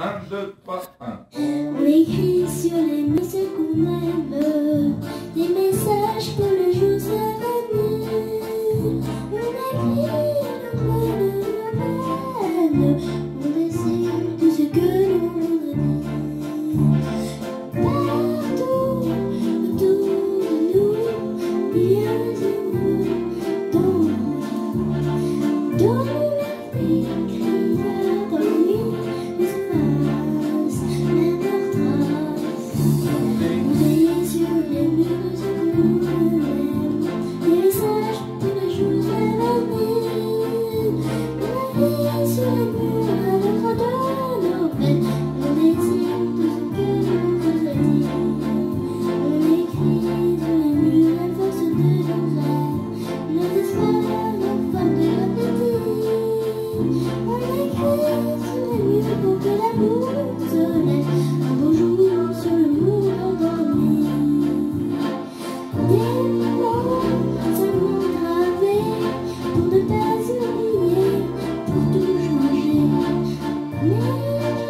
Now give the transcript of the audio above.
1, 2, 3, 1. On écrit sur les mots ce qu'on aime, des messages pour le jour à venir. On écrit le mot de nous-mêmes, on dessine tout ce que l'on voudrait Partout, dans, you.